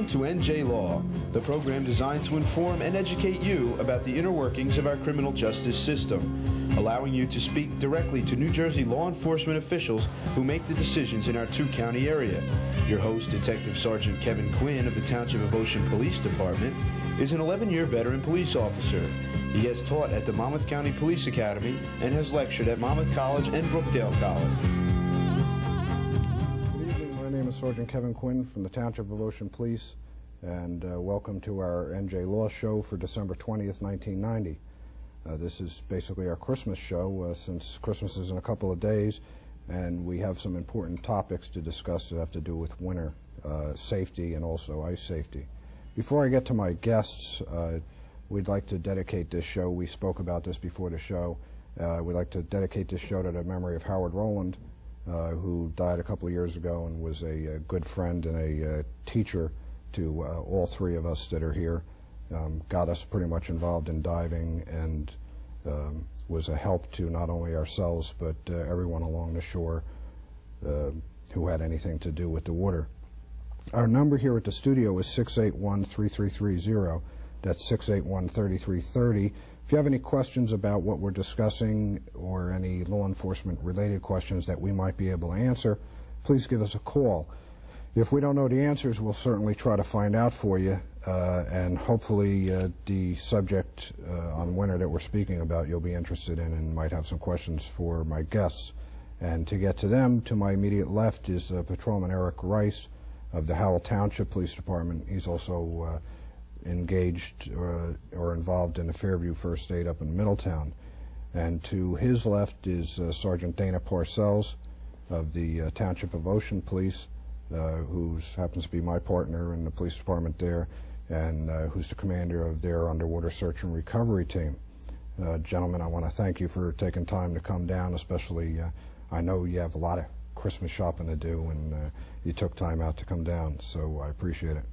Welcome to NJ Law, the program designed to inform and educate you about the inner workings of our criminal justice system, allowing you to speak directly to New Jersey law enforcement officials who make the decisions in our two-county area. Your host, Detective Sergeant Kevin Quinn of the Township of Ocean Police Department, is an 11-year veteran police officer. He has taught at the Monmouth County Police Academy and has lectured at Monmouth College and Brookdale College. Sergeant Kevin Quinn from the Township of Ocean Police, and uh, welcome to our NJ Law Show for December 20th, 1990. Uh, this is basically our Christmas show uh, since Christmas is in a couple of days, and we have some important topics to discuss that have to do with winter uh, safety and also ice safety. Before I get to my guests, uh, we'd like to dedicate this show. We spoke about this before the show. Uh, we'd like to dedicate this show to the memory of Howard Rowland, uh, who died a couple of years ago and was a, a good friend and a teacher to uh, all three of us that are here. Um, got us pretty much involved in diving and um, was a help to not only ourselves but uh, everyone along the shore uh, who had anything to do with the water. Our number here at the studio is 681-3330. That's 681-3330. If you have any questions about what we're discussing or any law enforcement related questions that we might be able to answer, please give us a call. If we don't know the answers, we'll certainly try to find out for you, uh, and hopefully uh, the subject uh, on winter that we're speaking about you'll be interested in and might have some questions for my guests. And to get to them, to my immediate left is uh, Patrolman Eric Rice of the Howell Township Police Department. He's also uh, engaged or, or, involved in the Fairview First Aid up in Middletown. And to his left is uh, Sergeant Dana Parsells of the uh, Township of Ocean Police, uh, who happens to be my partner in the police department there, and uh, who's the commander of their underwater search and recovery team. Uh, gentlemen, I want to thank you for taking time to come down, especially I know you have a lot of Christmas shopping to do, and you took time out to come down, so I appreciate it.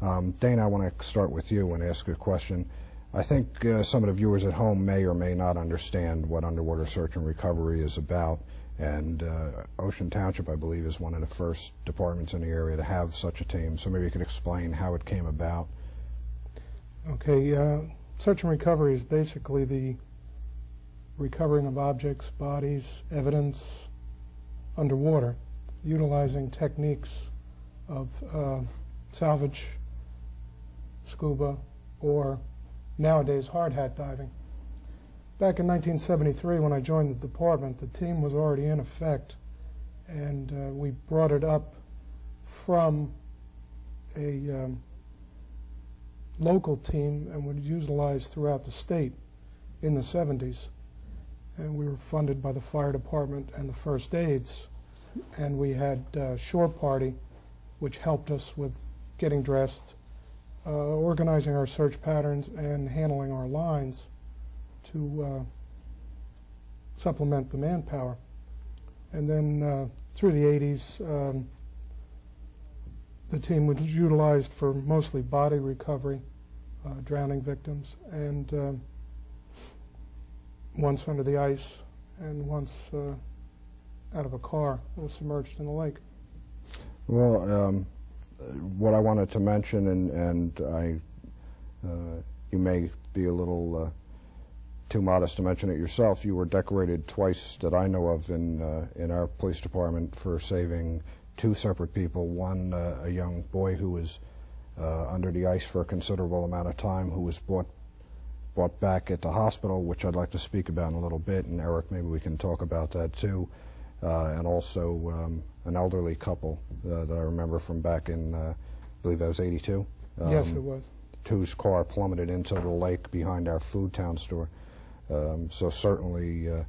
Um, Dana, I want to start with you and ask a question. I think uh, some of the viewers at home may or may not understand what underwater search and recovery is about, and uh, Ocean Township, I believe, is one of the first departments in the area to have such a team. So maybe you could explain how it came about. Okay, uh, search and recovery is basically the recovering of objects, bodies, evidence underwater, utilizing techniques of uh, salvage scuba, or nowadays hard hat diving. Back in 1973, when I joined the department, the team was already in effect, and uh, we brought it up from a um, local team and would utilize throughout the state in the 70s. And we were funded by the fire department and the first aids. And we had uh, Shore Party, which helped us with getting dressed, uh, organizing our search patterns and handling our lines to uh, supplement the manpower. And then uh, through the 80s, um, the team was utilized for mostly body recovery, uh, drowning victims, and um, once under the ice and once uh, out of a car that was submerged in the lake. Well, um, what I wanted to mention, and, and I, uh, you may be a little uh, too modest to mention it yourself. You were decorated twice that I know of in uh, in our police department for saving two separate people. One, uh, a young boy who was uh, under the ice for a considerable amount of time, who was brought brought back at the hospital, which I'd like to speak about in a little bit. And Eric, maybe we can talk about that too. Uh, and also um, an elderly couple uh, that I remember from back in, uh, I believe that was 82. Um, yes, it was. Whose car plummeted into the lake behind our food town store. Um, so certainly uh,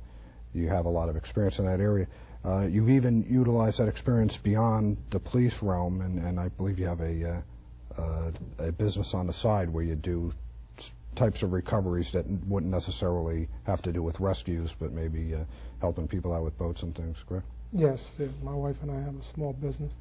you have a lot of experience in that area. Uh, you've even utilized that experience beyond the police realm, and, and I believe you have a, uh, a business on the side where you do types of recoveries that wouldn't necessarily have to do with rescues, but maybe uh, helping people out with boats and things, correct? Yes, yeah, my wife and I have a small business.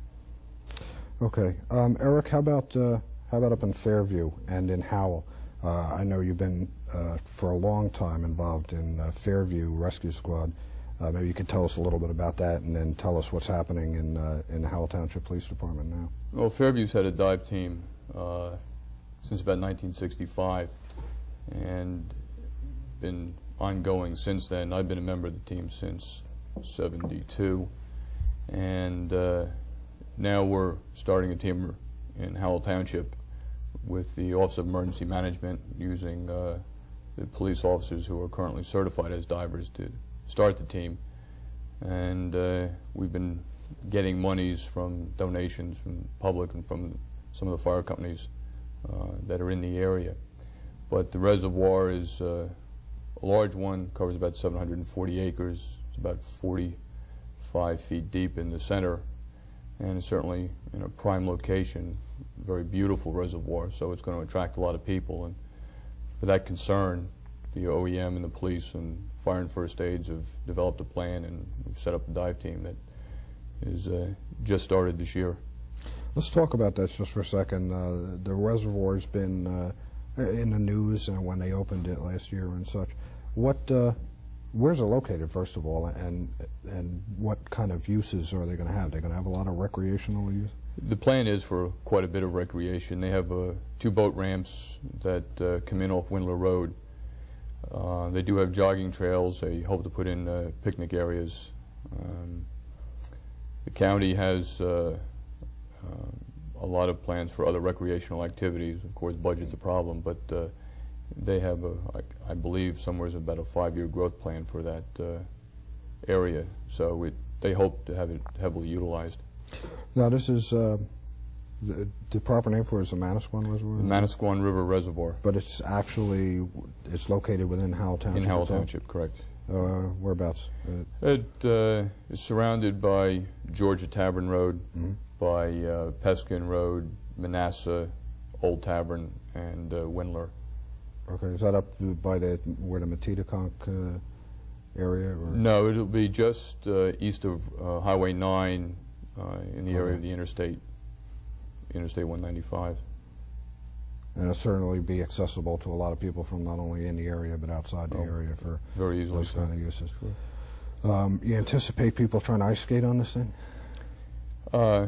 Okay, um, Eric, how about uh, how about up in Fairview and in Howell? Uh, I know you've been uh, for a long time involved in uh, Fairview Rescue Squad. Uh, maybe you could tell us a little bit about that, and then tell us what's happening in in the Howell Township Police Department now. Well, Fairview's had a dive team uh, since about 1965 and been ongoing since then. I've been a member of the team since 72 and uh, now we're starting a team in Howell Township with the Office of Emergency Management using uh, the police officers who are currently certified as divers to start the team. And uh, we've been getting monies from donations from public and from some of the fire companies uh, that are in the area. But the reservoir is uh, a large one, covers about 740 acres. About 45 feet deep in the center, and certainly in a prime location, very beautiful reservoir, so it's going to attract a lot of people. And for that concern, the OEM and the police and fire and first aids have developed a plan, and we've set up a dive team that is uh, just started this year. Let's talk about that just for a second. Uh, the reservoir's been uh, in the news and when they opened it last year and such. What, uh, where's it located, first of all, and and what kind of uses are they going to have? They're going to have a lot of recreational use. The plan is for quite a bit of recreation. They have uh, two boat ramps that uh, come in off Windeler Road. Uh, they do have jogging trails. They hope to put in uh, picnic areas. Um, the county has uh, uh, a lot of plans for other recreational activities. Of course, budget's a problem, but they have, a, I, I believe, somewhere about a five-year growth plan for that uh, area. So it, they hope to have it heavily utilized. Now, this is uh, the, the proper name for it is the Manasquan Reservoir. The Manasquan River Reservoir But it's actually it's located within Howell Township. in Howell? Township, correct. Uh, whereabouts? Uh, It uh, is surrounded by Georgia Tavern Road, Mhm. by uh, Peskin Road, Manasseh, Old Tavern, and uh, Windeler. Okay, is that up by the where the Matitaconk uh, area? Or? No, it'll be just uh, east of uh, Highway 9 uh, in the area of the interstate, Interstate 195. And it'll certainly be accessible to a lot of people from not only in the area but outside the Oh, area for Very easily. those so. kind of uses. Sure. Um, you anticipate people trying to ice skate on this thing? Uh,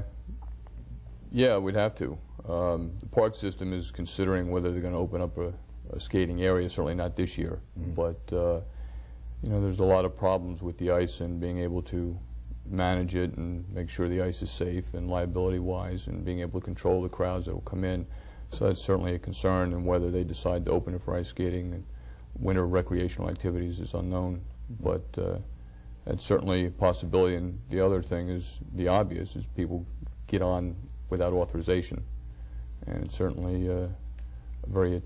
yeah, we'd have to. Um, the park system is considering whether they're going to open up a skating area. Certainly not this year, Mhm. but uh, you know, there's a lot of problems with the ice and being able to manage it and make sure the ice is safe and liability-wise, and being able to control the crowds that will come in. So that's certainly a concern, and whether they decide to open it for ice skating and winter recreational activities is unknown. But uh, that's certainly a possibility. And the other thing is the obvious: is people get on without authorization, and it's certainly uh, a very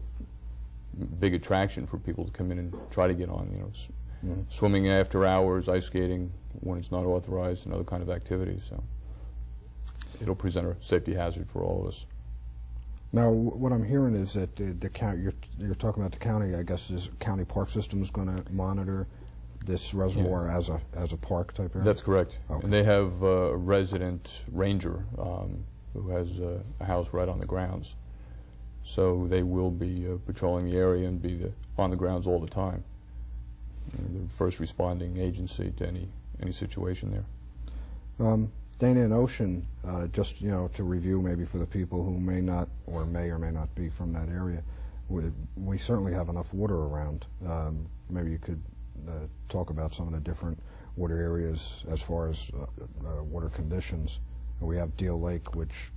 big attraction for people to come in and try to get on. You know, s- Mhm. swimming after hours, ice skating when it's not authorized, and other kind of activities. So it'll present a safety hazard for all of us. Now, what I'm hearing is that the, the county, you're, you're talking about the county, I guess this county park system is going to monitor this reservoir as a as a park type area? That's correct. Okay. And they have uh, a resident ranger um, who has a house right on the grounds. So they will be uh, patrolling the area and be the, on the grounds all the time. The first responding agency to any, any situation there. Um, Dana and Ocean, uh, just you know, to review maybe for the people who may not or may or may not be from that area, we, we certainly have enough water around. Um, maybe you could uh, talk about some of the different water areas as far as uh, uh, water conditions. We have Deal Lake, which.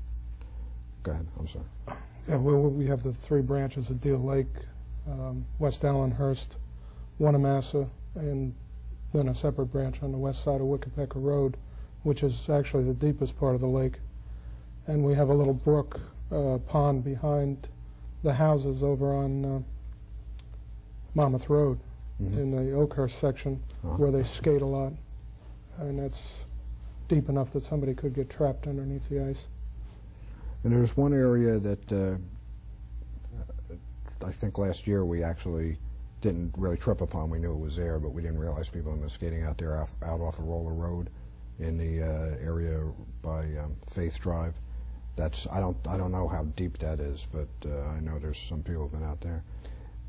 Go ahead. I'm sorry. Yeah, we, we have the three branches of Deal Lake, um, West Allenhurst, Wanamassa, and then a separate branch on the west side of Wickapecko Road, which is actually the deepest part of the lake. And we have a little brook uh, pond behind the houses over on uh, Monmouth Road Mhm. in the Oakhurst section Uh-huh. where they skate a lot. And it's deep enough that somebody could get trapped underneath the ice. And there's one area that uh, I think last year we actually didn't really trip upon. We knew it was there, but we didn't realize people had been skating out there off, out off of Roller Road in the uh, area by um, Faith Drive. That's I don't I don't know how deep that is, but uh, I know there's some people have been out there.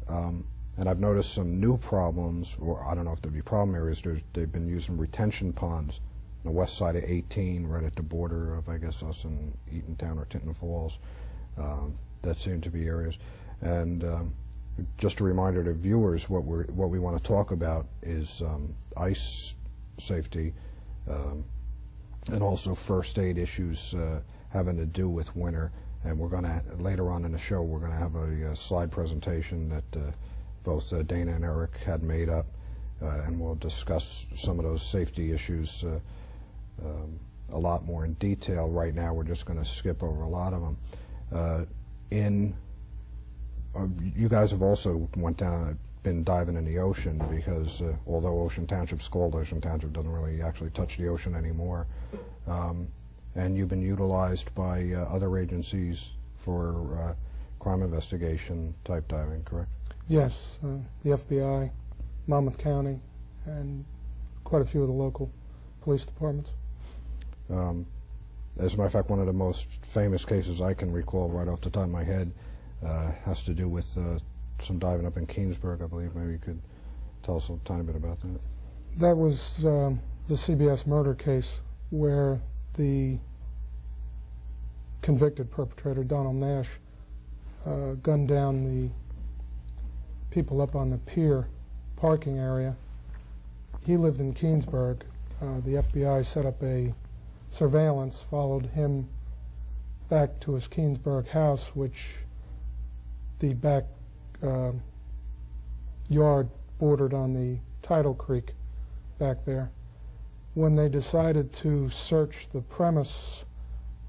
Um, and I've noticed some new problems, or I don't know if there'd be problem areas. They've been using retention ponds on the west side of 18, right at the border of, I guess, us and Eatontown or Tinton Falls. Um, that seem to be areas. And um, just a reminder to viewers, what we what we want to talk about is um, ice safety, um, and also first aid issues uh, having to do with winter. And we're going to later on in the show, we're going to have a, a, slide presentation that uh, both uh, Dana and Eric had made up, uh, and we'll discuss some of those safety issues uh, um, a lot more in detail. Right now, we're just going to skip over a lot of them. Uh, in you guys have also went down been diving in the ocean because uh, although Ocean Township's called Ocean Township doesn't really actually touch the ocean anymore. Um, and you've been utilized by uh, other agencies for uh, crime investigation type diving, correct? Yes, uh, the FBI, Monmouth County, and quite a few of the local police departments. Um, as a matter of fact, one of the most famous cases I can recall right off the top of my head uh, has to do with uh, some diving up in Keansburg, I believe. Maybe you could tell us a tiny bit about that. That was um, the CBS murder case where the convicted perpetrator, Donald Nash, uh, gunned down the people up on the pier parking area. He lived in Keansburg. Uh, the FBI set up a surveillance, followed him back to his Keansburg house, which the back uh, yard bordered on the tidal creek back there. When they decided to search the premise,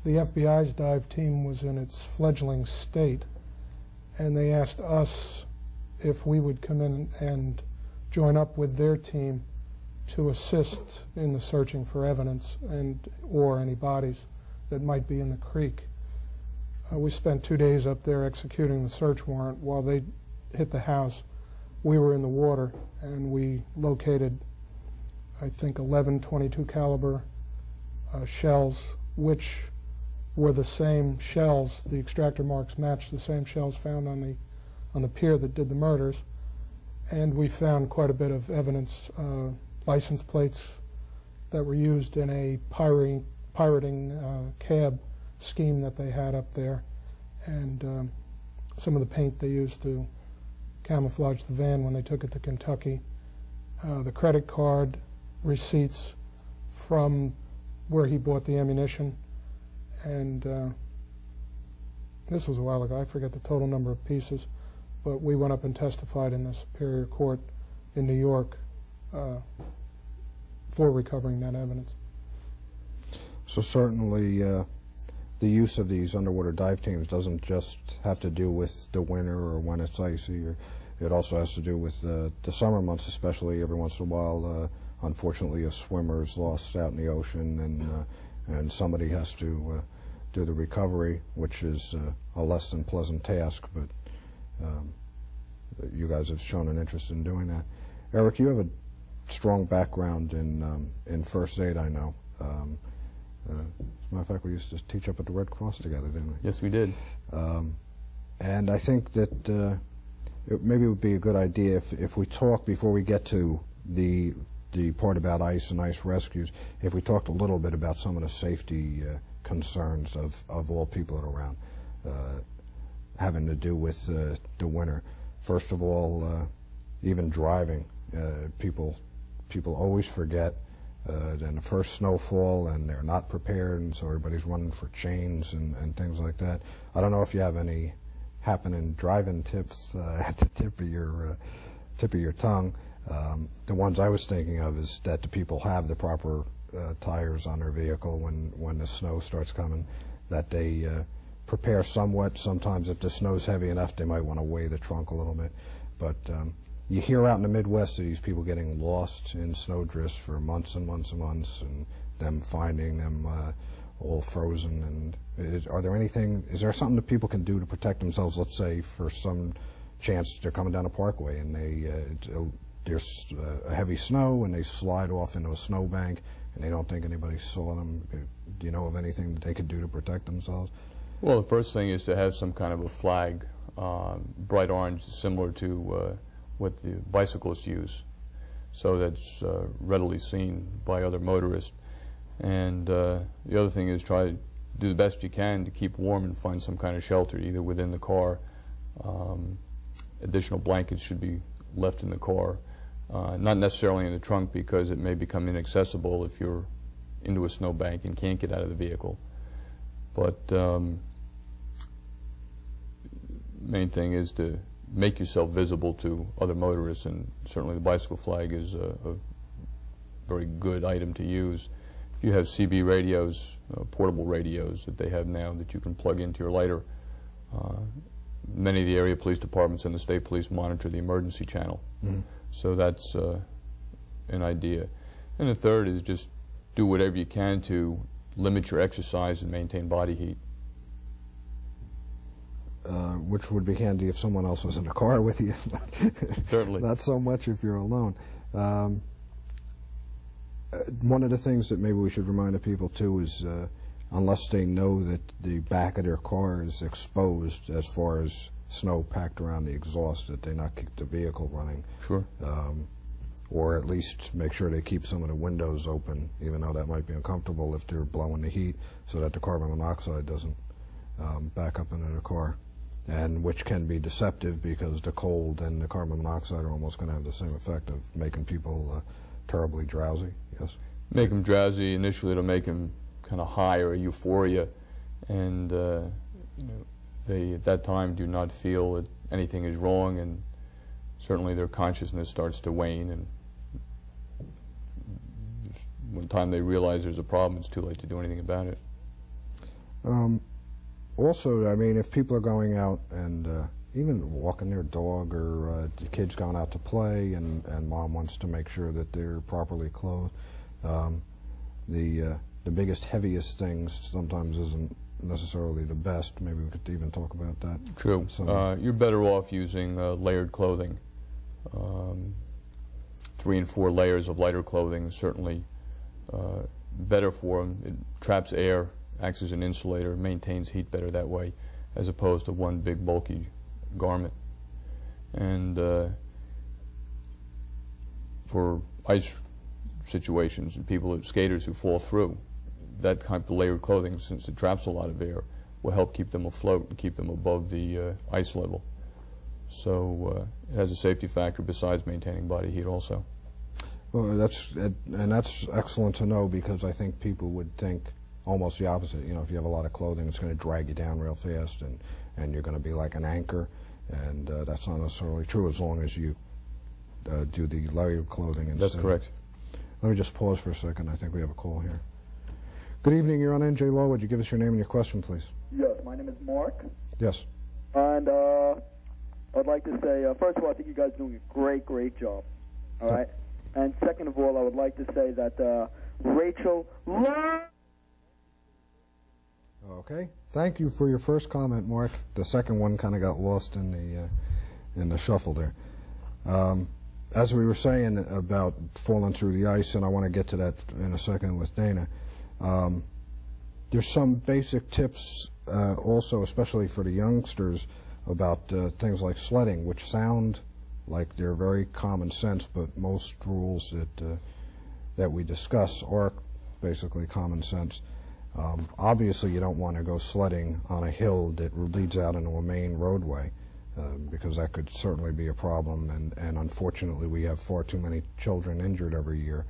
the FBI's dive team was in its fledgling state, and they asked us if we would come in and join up with their team to assist in the searching for evidence and or any bodies that might be in the creek. Uh, we spent two days up there executing the search warrant while they hit the house. We were in the water and we located, I think, 11 22 caliber uh, shells, which were the same shells. The extractor marks matched the same shells found on the on the pier that did the murders, and we found quite a bit of evidence, uh, license plates that were used in a pirating, pirating uh, cab scheme that they had up there, and um, some of the paint they used to camouflage the van when they took it to Kentucky. Uh, the credit card receipts from where he bought the ammunition, and uh, this was a while ago. I forget the total number of pieces, but we went up and testified in the Superior Court in New York uh, for recovering that evidence. So certainly uh, the use of these underwater dive teams doesn't just have to do with the winter or when it's icy. Or it also has to do with uh, the summer months, especially every once in a while. Uh, unfortunately, a swimmer is lost out in the ocean, and uh, and somebody has to uh, do the recovery, which is uh, a less than pleasant task. But um, you guys have shown an interest in doing that. Eric, you have a strong background in um, in first aid, I know. Um, uh, as a matter of fact, we used to teach up at the Red Cross together, didn't we? Yes, we did. Um, and I think that uh, it maybe it would be a good idea if, if we talk before we get to the the part about ice and ice rescues, if we talked a little bit about some of the safety uh, concerns of, of all people that are around, uh, having to do with uh, the winter. First of all, uh, even driving, uh, people people always forget uh, in the first snowfall and they're not prepared and so everybody's running for chains and, and things like that. I don't know if you have any happening driving tips uh, at the tip of your uh, tip of your tongue. Um, the ones I was thinking of is that the people have the proper uh, tires on their vehicle when, when the snow starts coming, that they uh, prepare somewhat. Sometimes if the snow's heavy enough, they might want to weigh the trunk a little bit. But um, you hear out in the Midwest of these people getting lost in snowdrifts for months and months and months, and them finding them uh, all frozen. And is, are there anything? Is there something that people can do to protect themselves? Let's say for some chance they're coming down a parkway and they uh, there's uh, a heavy snow and they slide off into a snowbank and they don't think anybody saw them. Do you know of anything that they could do to protect themselves? Well, the first thing is to have some kind of a flag, uh, bright orange, similar to uh, what the bicyclists use, so that's uh, readily seen by other motorists. And uh, the other thing is try to do the best you can to keep warm and find some kind of shelter, either within the car. Um, additional blankets should be left in the car, uh, not necessarily in the trunk because it may become inaccessible if you're into a snowbank and can't get out of the vehicle. But um, main thing is to make yourself visible to other motorists, and certainly the bicycle flag is a, a very good item to use. If you have CB radios, uh, portable radios that they have now that you can plug into your lighter, uh, many of the area police departments and the state police monitor the emergency channel. Mm -hmm. So that's uh, an idea. And the third is just do whatever you can to limit your exercise and maintain body heat. Uh, which would be handy if someone else was in the car with you. Certainly. Not so much if you're alone. Um, uh, one of the things that maybe we should remind the people too is uh, unless they know that the back of their car is exposed as far as snow packed around the exhaust, that they not keep the vehicle running. Sure. Um, or at least make sure they keep some of the windows open, even though that might be uncomfortable if they're blowing the heat, so that the carbon monoxide doesn't um, back up into the car. And which can be deceptive because the cold and the carbon monoxide are almost going to have the same effect of making people uh, terribly drowsy. Yes. Make them drowsy. Initially, it'll make them kind of high or euphoria, and uh, you know, they at that time do not feel that anything is wrong, and certainly their consciousness starts to wane. And when time they realize there's a problem, it's too late to do anything about it. Um, also, I mean, if people are going out and uh, even walking their dog or uh, the kids gone out to play and, and mom wants to make sure that they're properly clothed, um, the uh, the biggest, heaviest things sometimes isn't necessarily the best. Maybe we could even talk about that. True. Uh, you're better off using uh, layered clothing. Um, three and four layers of lighter clothing certainly uh, better for them. It traps air, acts as an insulator, maintains heat better that way, as opposed to one big bulky garment. And uh, for ice situations and people, skaters who fall through, that kind of layered clothing, since it traps a lot of air, will help keep them afloat and keep them above the uh, ice level. So uh, it has a safety factor besides maintaining body heat also. Well, that's and that's excellent to know because I think people would think almost the opposite. You know, if you have a lot of clothing, it's going to drag you down real fast, and and you're going to be like an anchor, and uh, that's not necessarily true as long as you uh, do the layered clothing instead. That's correct. Let me just pause for a second. I think we have a call here. Good evening. You're on NJ Law. Would you give us your name and your question, please? Yes, my name is Mark. Yes. And uh, I'd like to say, uh, first of all, I think you guys are doing a great, great job. All right. And second of all, I would like to say that uh, Rachel. Okay. Thank you for your first comment, Mark. The second one kind of got lost in the uh, in the shuffle there. Um, as we were saying about falling through the ice, and I want to get to that in a second with Dana. Um, there's some basic tips uh, also, especially for the youngsters, about uh, things like sledding, which sound like they're very common sense, but most rules that uh, that we discuss are basically common sense. Um, obviously, you don't want to go sledding on a hill that leads out into a main roadway uh, because that could certainly be a problem. And, and unfortunately, we have far too many children injured every year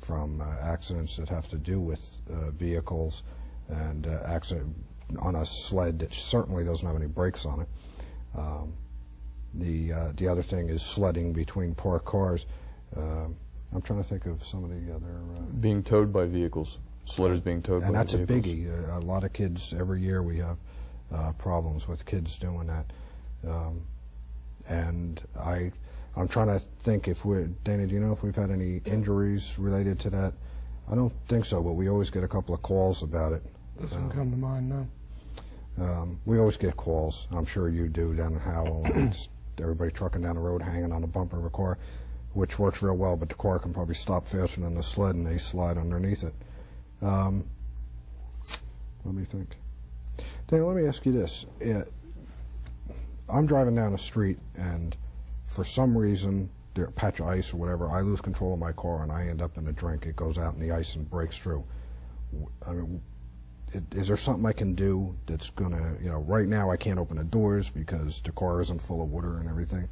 from uh, accidents that have to do with uh, vehicles and uh, accident on a sled that certainly doesn't have any brakes on it. Um, the uh, the other thing is sledding between parked cars. Um, I'm trying to think of some of the other uh, being towed by vehicles. Sledders being towed and by that's vehicles. a biggie. a lot of kids every year we have problems with kids doing that. Um, and I I'm trying to think if we're, Dana, do you know if we've had any injuries related to that? I don't think so, but we always get a couple of calls about it. Doesn't uh, come to mind, no. Um, we always get calls. I'm sure you do down in Howell. it's everybody trucking down the road hanging on the bumper of a car, which works real well, but the car can probably stop faster than the sled and they slide underneath it. Um, let me think. Dana, let me ask you this. It, I'm driving down the street and for some reason, there, a patch of ice or whatever, I lose control of my car and I end up in a drink. It goes out in the ice and breaks through. I mean, it, is there something I can do that's going to, you know, right now I can't open the doors because the car isn't full of water and everything.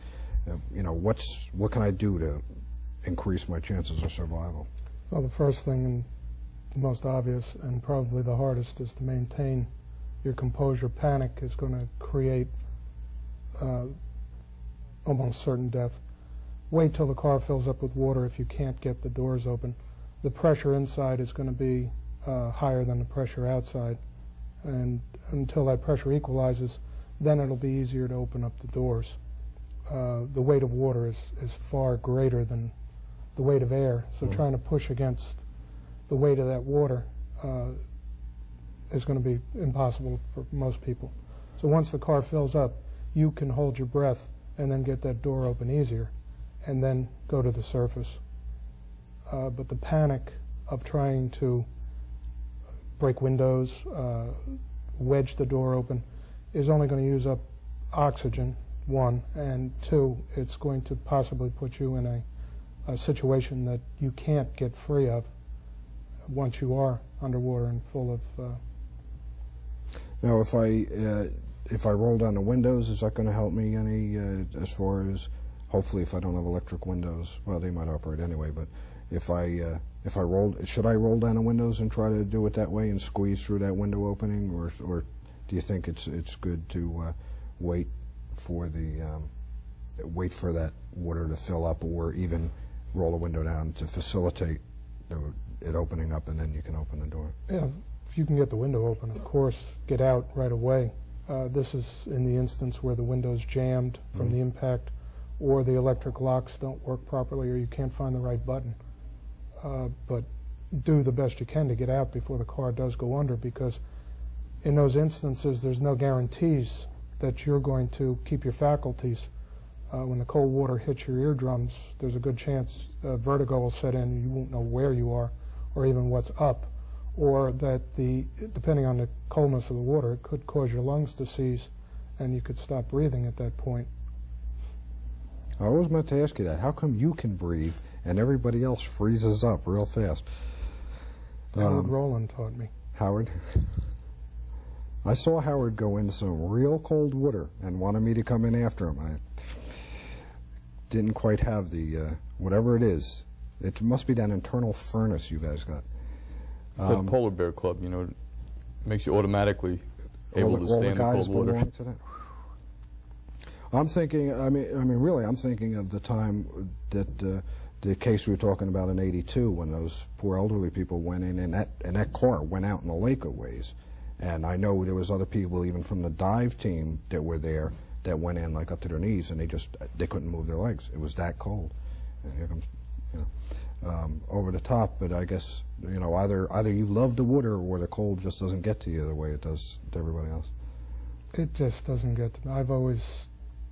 Uh, you know, what's what can I do to increase my chances of survival? Well, the first thing the most obvious and probably the hardest is to maintain your composure. Panic is going to create uh, almost certain death. Wait till the car fills up with water if you can't get the doors open. The pressure inside is going to be uh, higher than the pressure outside. And until that pressure equalizes, then it'll be easier to open up the doors. Uh, the weight of water is, is far greater than the weight of air, so Mm. trying to push against the weight of that water uh, is going to be impossible for most people. So once the car fills up, you can hold your breath and then get that door open easier, and then go to the surface. Uh, but the panic of trying to break windows, uh, wedge the door open, is only going to use up oxygen, one, and two, it's going to possibly put you in a, a situation that you can't get free of once you are underwater and full of. Uh, Now, if I uh, if I roll down the windows, is that going to help me any uh, as far as hopefully if I don't have electric windows? Well, they might operate anyway, but if I uh, if I roll, should I roll down the windows and try to do it that way and squeeze through that window opening, or or do you think it's it's good to uh, wait for the um, wait for that water to fill up, or even roll the window down to facilitate the, it opening up, and then you can open the door? Yeah, if you can get the window open, of course, get out right away. Uh, this is in the instance where the window's jammed from the impact, or the electric locks don't work properly, or you can't find the right button. Uh, but do the best you can to get out before the car does go under, because in those instances, there's no guarantees that you're going to keep your faculties. Uh, when the cold water hits your eardrums, there's a good chance uh, vertigo will set in. You won't know where you are or even what's up, or that the, depending on the coldness of the water, it could cause your lungs to seize and you could stop breathing at that point. I always meant to ask you that. How come you can breathe and everybody else freezes up real fast? Howard Um, Rowland taught me. Howard? I saw Howard go into some real cold water and wanted me to come in after him. I didn't quite have the, uh, whatever it is. It must be that internal furnace you guys got. It's that Polar Bear Club, you know, makes you automatically able to the, all stand the the cold water. to? I'm thinking. I mean, I mean, really, I'm thinking of the time that uh, the case we were talking about in '82 when those poor elderly people went in, and that and that car went out in the lake a ways. And I know there was other people, even from the dive team, that were there that went in like up to their knees, and they just they couldn't move their legs. It was that cold. And here comes, um, over the top. But I guess you know either either you love the water or the cold just doesn't get to you the way it does to everybody else. It just doesn't get to me. I've always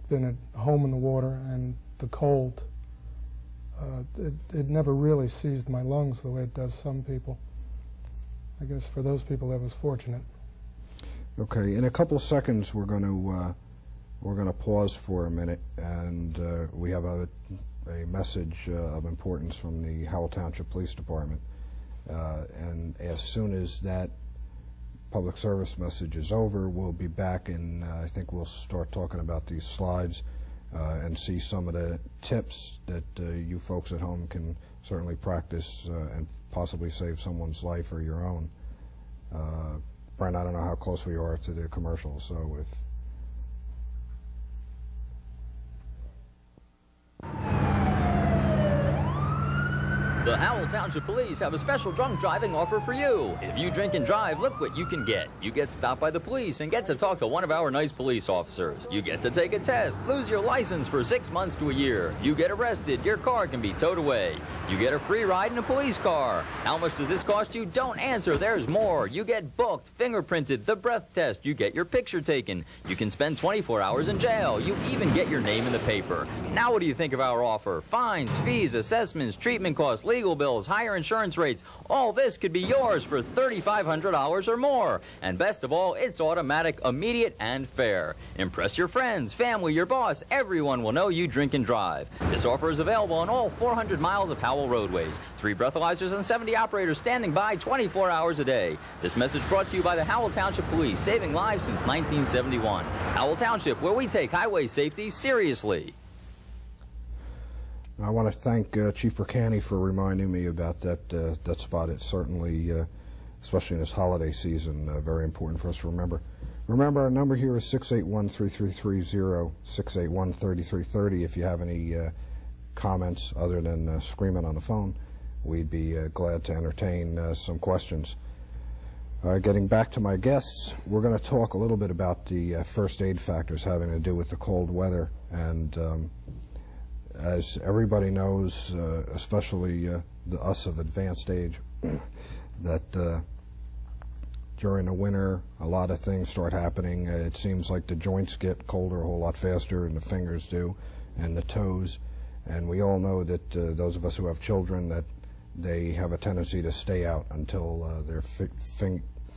been at home in the water, and the cold, uh, it, it never really seized my lungs the way it does some people. I guess for those people, that was fortunate. Okay, in a couple of seconds, we're going to uh, we're going to pause for a minute, and uh, we have a a message uh, of importance from the Howell Township Police Department. Uh, and as soon as that public service message is over, we'll be back, and uh, I think we'll start talking about these slides uh, and see some of the tips that uh, you folks at home can certainly practice uh, and possibly save someone's life or your own. Brent, I don't know how close we are to the commercial, so if The Howell Township Police have a special drunk driving offer for you. If you drink and drive, look what you can get. You get stopped by the police and get to talk to one of our nice police officers. You get to take a test, lose your license for six months to a year. You get arrested, your car can be towed away. You get a free ride in a police car. How much does this cost you? Don't answer, there's more. You get booked, fingerprinted, the breath test, you get your picture taken. You can spend 24 hours in jail. You even get your name in the paper. Now what do you think of our offer? Fines, fees, assessments, treatment costs, legal bills, higher insurance rates. All this could be yours for $3,500 or more. And best of all, it's automatic, immediate, and fair. Impress your friends, family, your boss. Everyone will know you drink and drive. This offer is available on all 400 miles of Howell roadways. Three breathalyzers and 70 operators standing by 24 hours a day. This message brought to you by the Howell Township Police, saving lives since 1971. Howell Township, where we take highway safety seriously. I want to thank uh, Chief Bricani for reminding me about that uh, that spot. It's certainly, uh, especially in this holiday season, uh, very important for us to remember. Remember, our number here is 681-3330, 681-3330. If you have any uh, comments other than uh, screaming on the phone, we'd be glad to entertain some questions. getting back to my guests, we're going to talk a little bit about the first aid factors having to do with the cold weather and um, as everybody knows, uh, especially uh, the, us of advanced age, that uh, during the winter, a lot of things start happening. Uh, it seems like the joints get colder a whole lot faster than the fingers do, and the toes. And we all know that uh, those of us who have children, that they have a tendency to stay out until uh, their fi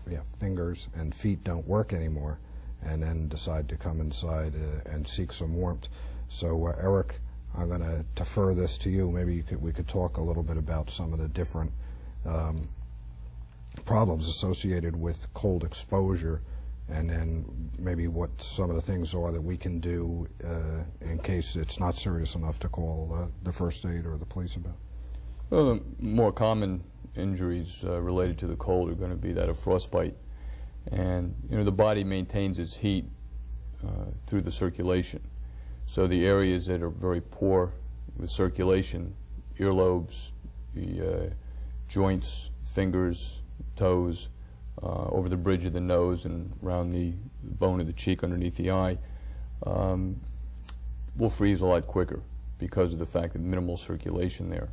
yeah, fingers and feet don't work anymore, and then decide to come inside and seek some warmth. So, Eric, I'm going to defer this to you. Maybe you could, we could talk a little bit about some of the different um, problems associated with cold exposure and then maybe what some of the things are that we can do uh, in case it's not serious enough to call uh, the first aid or the police about. Well, more common injuries uh, related to the cold are going to be that of frostbite. And, you know, the body maintains its heat uh, through the circulation. So the areas that are very poor with circulation, earlobes, the uh, joints, fingers, toes, uh, over the bridge of the nose and around the bone of the cheek underneath the eye, um, will freeze a lot quicker because of the fact that minimal circulation there.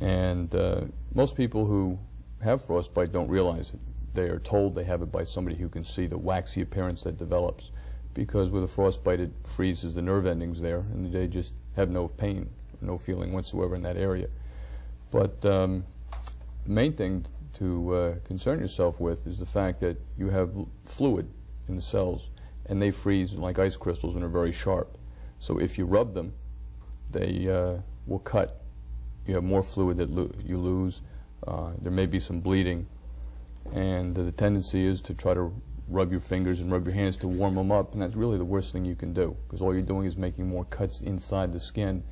And uh, most people who have frostbite don't realize it. They are told they have it by somebody who can see the waxy appearance that develops because with a frostbite it freezes the nerve endings there and they just have no pain, no feeling whatsoever in that area. But um, the main thing to uh, concern yourself with is the fact that you have fluid in the cells and they freeze like ice crystals and are very sharp. So if you rub them, they uh, will cut. You have more fluid that lo you lose. Uh, there may be some bleeding. And the tendency is to try to rub your fingers and rub your hands to warm them up, and that's really the worst thing you can do because all you're doing is making more cuts inside the skin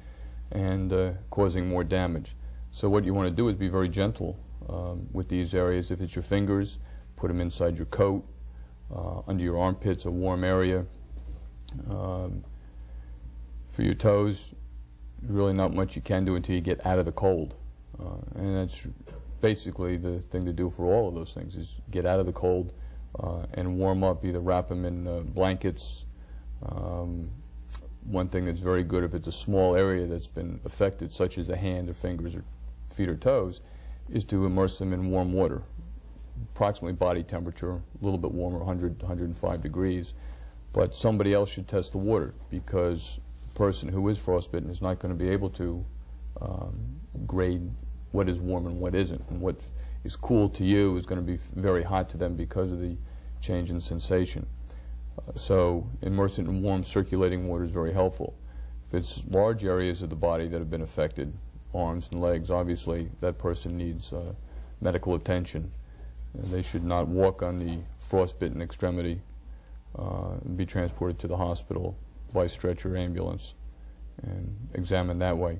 and uh, causing more damage. So what you want to do is be very gentle um, with these areas. If it's your fingers, put them inside your coat, uh, under your armpits, a warm area. Um, for your toes, really not much you can do until you get out of the cold. Uh, and that's basically the thing to do for all of those things is get out of the cold, uh, and warm up, either wrap them in uh, blankets. Um, one thing that's very good if it's a small area that's been affected, such as the hand or fingers or feet or toes, is to immerse them in warm water, approximately body temperature, a little bit warmer, 100, 105 degrees. But somebody else should test the water because the person who is frostbitten is not going to be able to um, grade what is warm and what isn't, and what is cool to you is going to be very hot to them because of the change in sensation. Uh, so immersing in warm circulating water is very helpful. If it's large areas of the body that have been affected, arms and legs, obviously that person needs uh, medical attention. They should not walk on the frostbitten extremity uh, and be transported to the hospital by stretcher or ambulance and examined that way.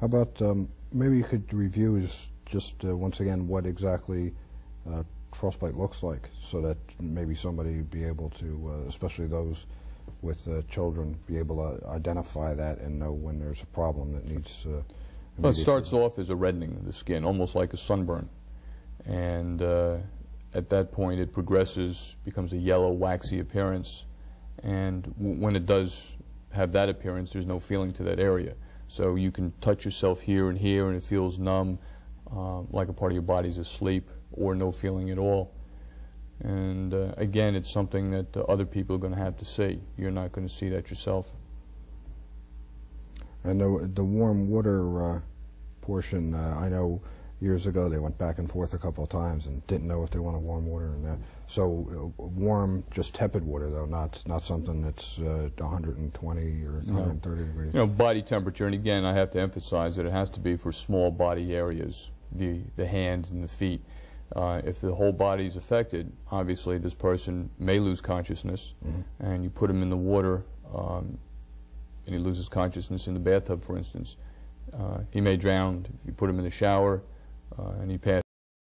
How about um, maybe you could review just, just uh, once again what exactly uh, frostbite looks like so that maybe somebody be able to, uh, especially those with uh, children, be able to identify that and know when there's a problem that needs. Uh, well, it starts off as a reddening of the skin, almost like a sunburn, and uh, at that point it progresses, becomes a yellow, waxy appearance, and when it does have that appearance, there's no feeling to that area. So you can touch yourself here and here, and it feels numb, uh, like a part of your body's asleep, or no feeling at all. And uh, again, it's something that uh, other people are going to have to see. You're not going to see that yourself. And the, the warm water uh, portion. Uh, I know years ago they went back and forth a couple of times and didn't know if they wanted warm water and that. So uh, warm, just tepid water though, not not something that's uh, 120 or 130 degrees. You know, body temperature, and again, I have to emphasize that it has to be for small body areas, the, the hands and the feet. Uh, if the whole body is affected, obviously this person may lose consciousness, and you put him in the water, um, and he loses consciousness in the bathtub, for instance. Uh, he may drown. If you put him in the shower uh, and he passes